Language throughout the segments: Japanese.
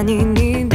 많이 네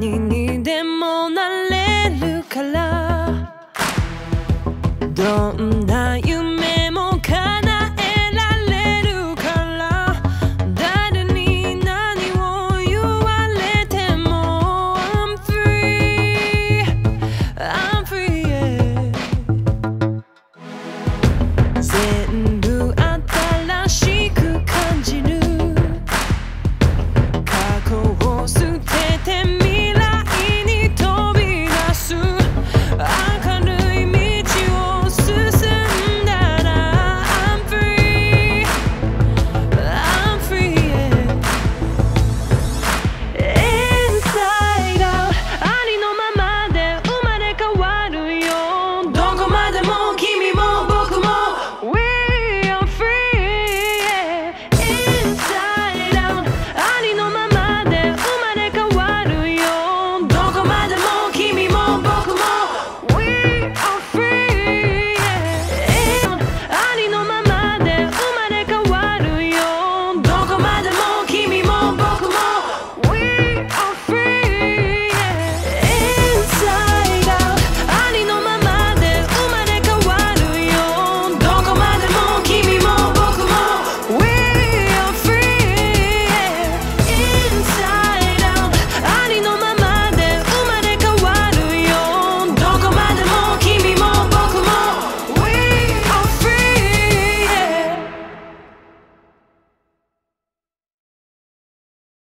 何にでもなれるから。どんな夢